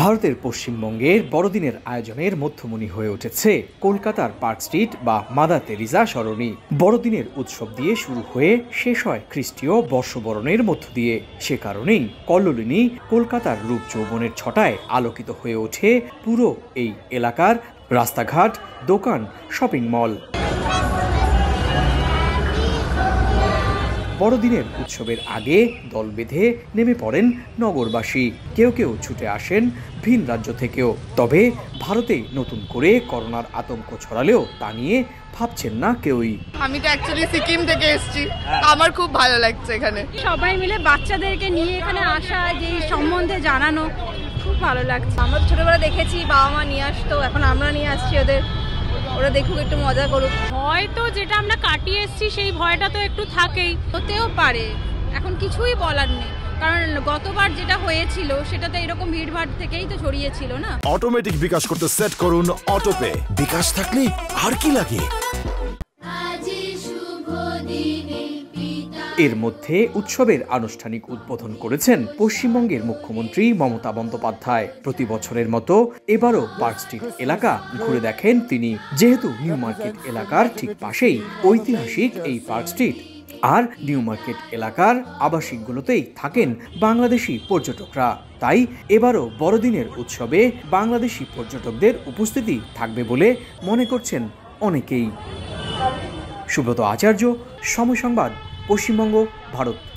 ভারতের পশ্চিমবঙ্গের বড়দিনের আয়োজনের মধ্যমণি হয়ে উঠেছে কলকাতার পার্ক স্ট্রিট বা মাদার তেরিজা সরণি। বড়দিনের উৎসব দিয়ে শুরু হয়ে শেষ হয় খ্রিস্টীয় বর্ষবরণের মধ্য দিয়ে। সে কারণেই কল্লোলিনী কলকাতার রূপ যৌবনের ছটায় আলোকিত হয়ে ওঠে পুরো এই এলাকার রাস্তাঘাট, দোকান, শপিং মল। বড়দিনের উৎসবের আগে দল বেঁধে নেমে পড়েন নগরবাসী। কেউ কেউ ছুটে আসেন ভিন রাজ্য থেকেও। তবে ভারতে নতুন করে করোনার আতঙ্ক ছড়ালেও তা নিয়ে ভাবছেন না কেউই। আমি তো অ্যাকচুয়ালি সিকিম থেকে এসেছি। আমার খুব ভালো লাগছে এখানে। সবাই মিলে বাচ্চাদেরকে নিয়ে এখানে আসা যে সম্বন্ধে জানানো খুব ভালো লাগছে। আমরা ছোটবেলা দেখেছি বাবা মা নিয়ে আসতো এখন আমরা নিয়ে আসছি ওদের। ওরা দেখুক একটু মজা করুক। ভয় তো যেটা আমরা কাটিয়ে এসেছি সেই ভয়টা তো একটু থাকেই। হতেও পারে। এখন কিছুই বলার নেই। কারণ গতবার যেটা হয়েছিল সেটা তো এরকম ভিড়ভাড় থেকেই তো ছড়িয়েছিল না? অটোমেটিক বিকাশ করতে সেট করুন অটোপে বিকাশ থাকলে আর কি লাগে? এর মধ্যে উৎসবের আনুষ্ঠানিক উদ্বোধন করেছেন পশ্চিমবঙ্গের মুখ্যমন্ত্রী মমতা বন্দ্যোপাধ্যায়। প্রতি বছরের মতো এবারও পার্ক স্ট্রিট এলাকা ঘুরে দেখেন তিনি। যেহেতু নিউ মার্কেট এলাকার ঠিক পাশেই ঐতিহাসিক এই পার্ক স্ট্রিট, আর নিউ মার্কেট এলাকার আবাসিকগুলোতেই থাকেন বাংলাদেশি পর্যটকরা, তাই এবারও বড়দিনের উৎসবে বাংলাদেশি পর্যটকদের উপস্থিতি থাকবে বলে মনে করছেন অনেকেই। সুব্রত আচার্য, সময় সংবাদ পশ্চিমবঙ্গ ভারত।